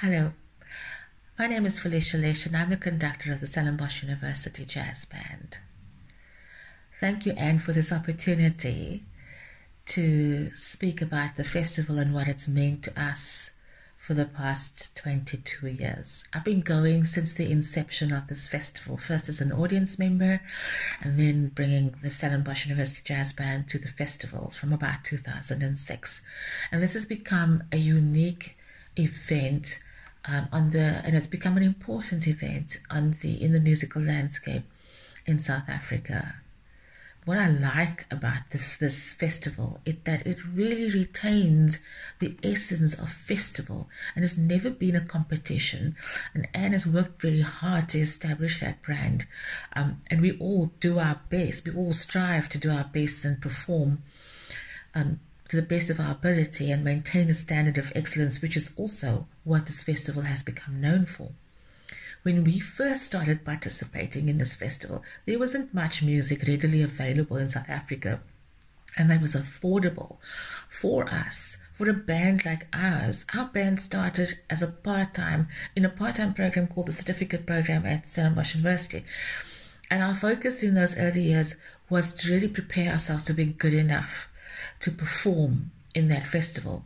Hello, my name is Felicia Lesch and I'm the conductor of the Stellenbosch University Jazz Band. Thank you, Anne, for this opportunity to speak about the festival and what it's meant to us for the past 22 years. I've been going since the inception of this festival, first as an audience member and then bringing the Stellenbosch University Jazz Band to the festivals from about 2006. And this has become a unique event um, on the and it's become an important event on the in the musical landscape in South Africa. What I like about this, this festival is that it really retains the essence of festival and has never been a competition. And Anne has worked very hard to establish that brand. Um, and we all do our best. We all strive to do our best and perform um, to the best of our ability and maintain a standard of excellence, which is also what this festival has become known for. When we first started participating in this festival, there wasn't much music readily available in South Africa, and that was affordable for us. For a band like ours, our band started as a part time in a part time program called the Certificate Program at Stellenbosch University. And our focus in those early years was to really prepare ourselves to be good enough to perform in that festival.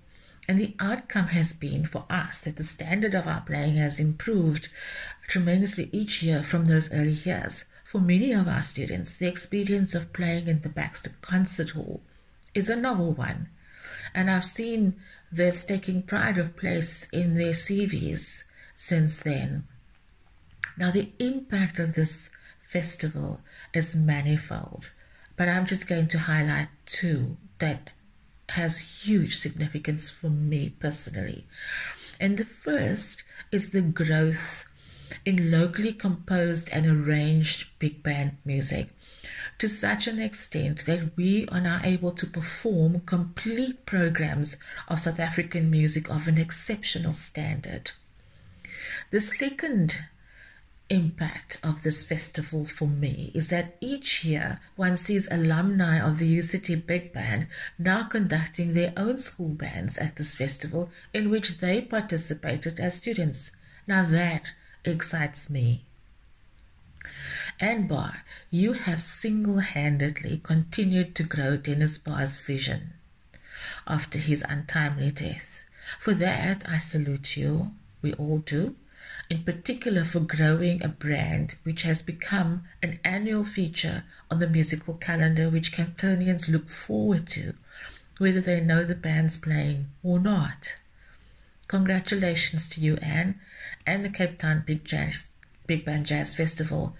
And the outcome has been for us that the standard of our playing has improved tremendously each year from those early years. For many of our students, the experience of playing in the Baxter Concert Hall is a novel one. And I've seen this taking pride of place in their CVs since then. Now, the impact of this festival is manifold, but I'm just going to highlight two that has huge significance for me personally. And the first is the growth in locally composed and arranged big band music to such an extent that we are now able to perform complete programs of South African music of an exceptional standard. The second impact of this festival for me is that each year one sees alumni of the UCT Big Band now conducting their own school bands at this festival in which they participated as students. Now that excites me. Anne Barr, you have single-handedly continued to grow Dennis Barr's vision after his untimely death. For that, I salute you. We all do in particular for growing a brand which has become an annual feature on the musical calendar which Capetonians look forward to, whether they know the band's playing or not. Congratulations to you, Anne, and the Cape Town Big Jazz Big Band Jazz Festival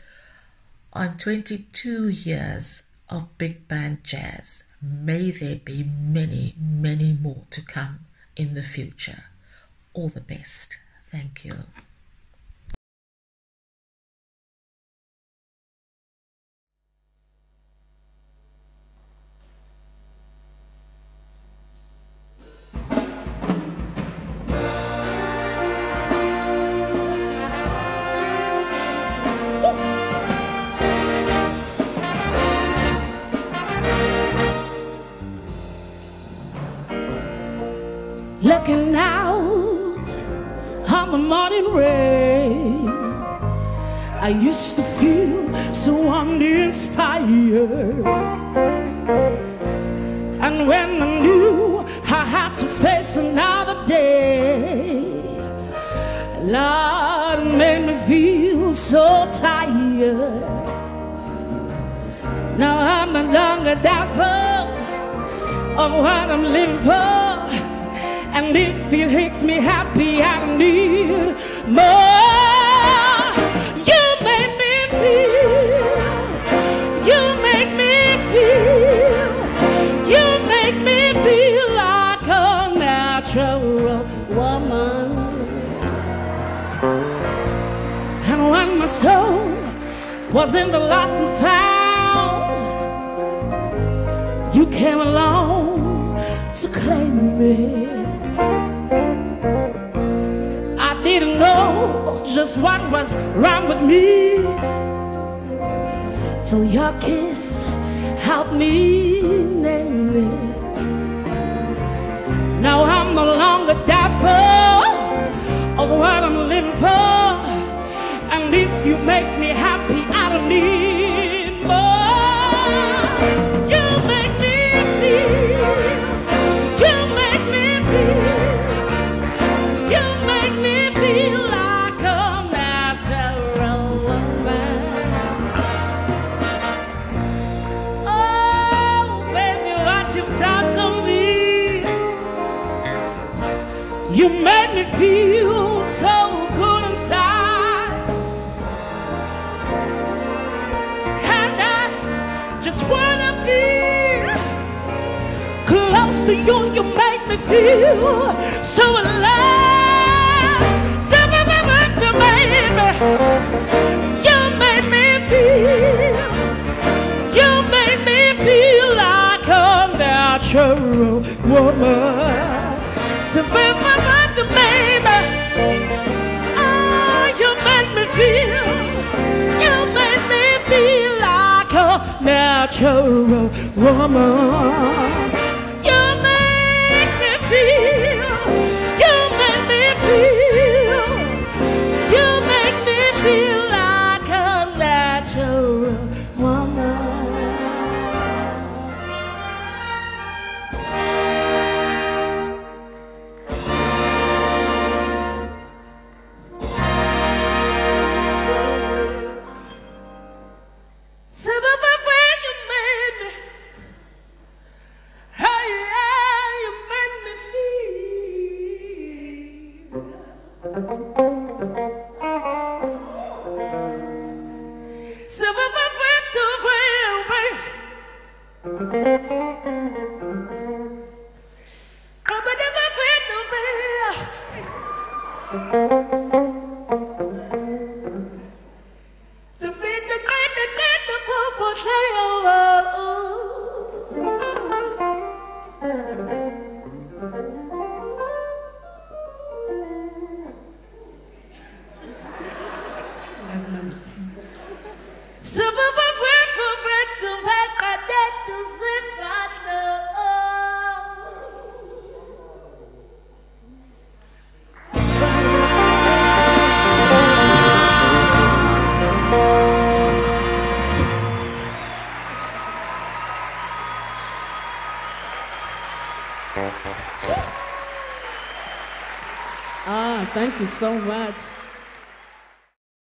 on 22 years of big band jazz. May there be many, many more to come in the future. All the best. Thank you. Looking out on the morning rain. I used to feel so uninspired. And when I knew I had to face another day, Lord made me feel so tired. Now I'm no longer doubtful of what I'm living for. And if it makes me happy, I need more. You make me feel. You make me feel. You make me feel like a natural woman. And when my soul was in the lost and found, you came along to claim me. just what was wrong with me. So your kiss helped me name it. Now I'm no longer doubtful of what I'm living for. And if you make me happy, made me feel so good inside. And I just wanna be close to you. You make me feel so alive. So, baby, you So, baby, baby, oh, you made me feel. You made me feel like a natural woman. You make me feel. You make me feel. You make me feel like a natural woman. So, but the way you made me, how yeah, you made me feel. So, but the way the way, way. Oh, but the way the way. So, fit the great, the great, the poor, poor, So, but the way for bread to make a dead to sip at Ah, thank you so much.